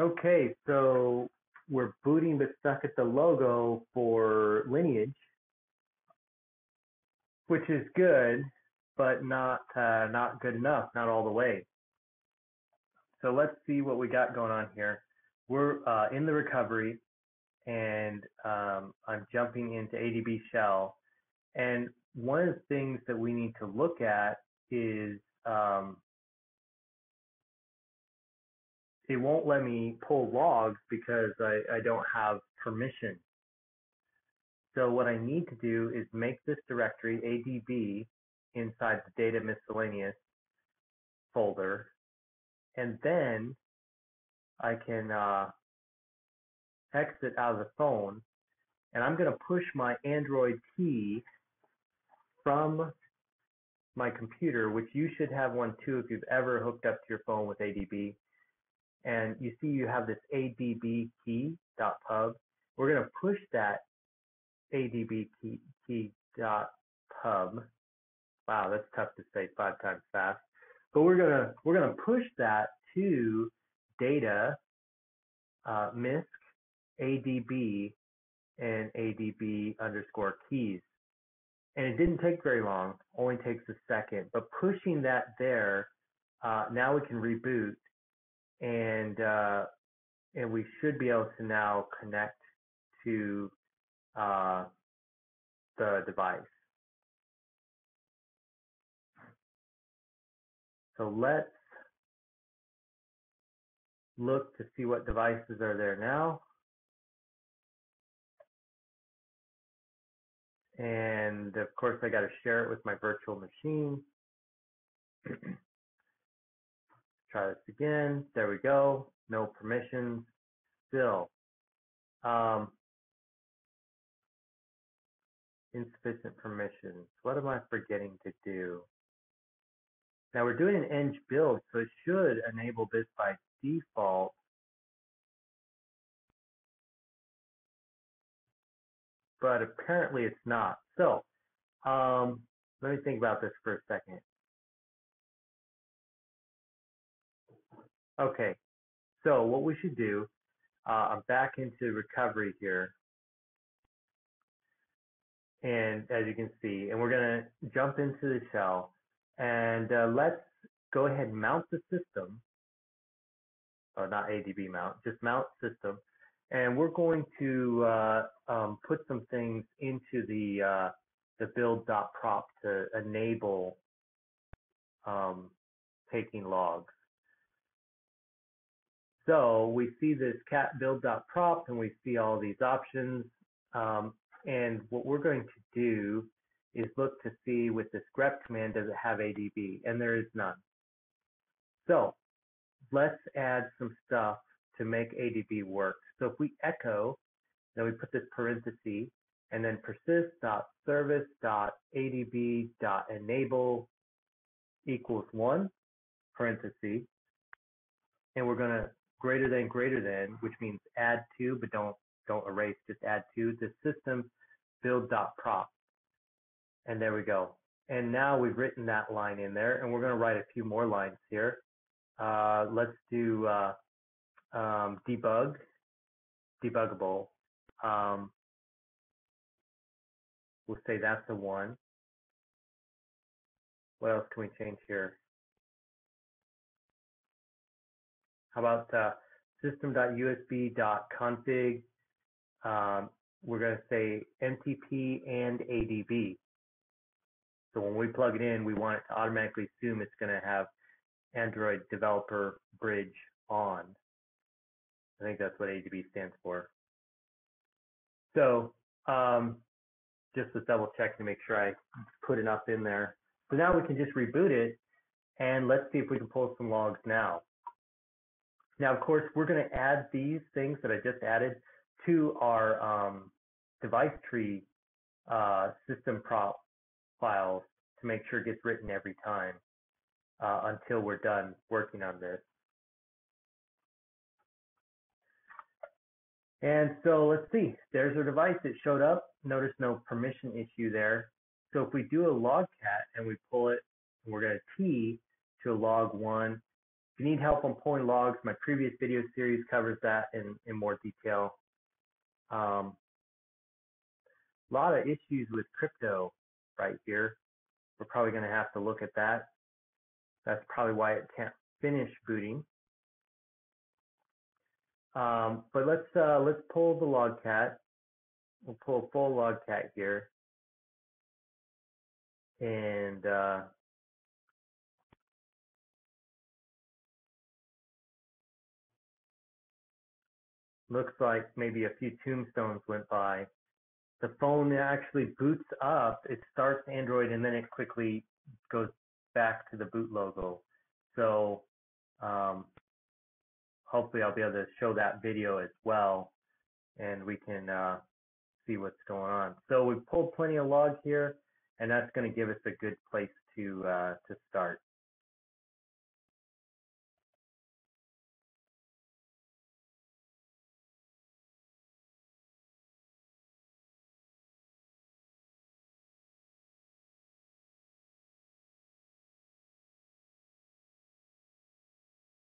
Okay, so we're booting but stuck at the logo for Lineage, which is good, but not uh, not good enough, not all the way. So let's see what we got going on here. We're uh, in the recovery, and um, I'm jumping into ADB shell. And one of the things that we need to look at is um, it won't let me pull logs because I, I don't have permission. So what I need to do is make this directory ADB inside the data miscellaneous folder, and then I can uh, exit out of the phone, and I'm going to push my Android key from my computer, which you should have one too if you've ever hooked up to your phone with ADB. And you see you have this ADB key.pub. We're going to push that ADB key, key dot pub. Wow, that's tough to say five times fast. But we're gonna we're gonna push that to data uh, misc ADB and ADB underscore keys. And it didn't take very long, only takes a second. But pushing that there, uh, now we can reboot and uh, and we should be able to now connect to uh, the device. So let's look to see what devices are there now. And of course, I got to share it with my virtual machine. Try this again. There we go. No permissions. Still. Um, insufficient permissions. What am I forgetting to do? Now we're doing an eng build, so it should enable this by default. but apparently it's not. So um, let me think about this for a second. Okay, so what we should do, uh, I'm back into recovery here. And as you can see, and we're gonna jump into the shell and uh, let's go ahead and mount the system. Oh, not ADB mount, just mount system and we're going to uh, um, put some things into the uh, the build.prop to enable um, taking logs. So we see this cat build.prop and we see all these options. Um, and what we're going to do is look to see with this grep command, does it have ADB? And there is none. So let's add some stuff to make ADB work. So if we echo, then we put this parenthesis and then persist.service.adb.enable equals one parenthesis, and we're going to greater than greater than, which means add to, but don't don't erase, just add to the system build.prop. And there we go. And now we've written that line in there, and we're going to write a few more lines here. Uh, let's do uh, um, debug debuggable. Um, we'll say that's the one. What else can we change here? How about uh, system.usb.config? Um, we're going to say MTP and ADB. So when we plug it in, we want it to automatically assume it's going to have Android Developer Bridge on. I think that's what ADB stands for. So um, just to double check to make sure I put enough in there. So now we can just reboot it and let's see if we can pull some logs now. Now, of course, we're going to add these things that I just added to our um, device tree uh, system prop files to make sure it gets written every time uh, until we're done working on this. And so let's see, there's our device. It showed up. Notice no permission issue there. So if we do a logcat and we pull it, we're going to T to log one, If you need help on pulling logs, my previous video series covers that in, in more detail. Um, a lot of issues with crypto right here. We're probably going to have to look at that. That's probably why it can't finish booting. Um, but let's uh, let's pull the logcat. We'll pull a full logcat here, and uh, looks like maybe a few tombstones went by. The phone actually boots up. It starts Android and then it quickly goes back to the boot logo. So um, hopefully I'll be able to show that video as well and we can uh, see what's going on. So we pulled plenty of logs here and that's going to give us a good place to uh, to start.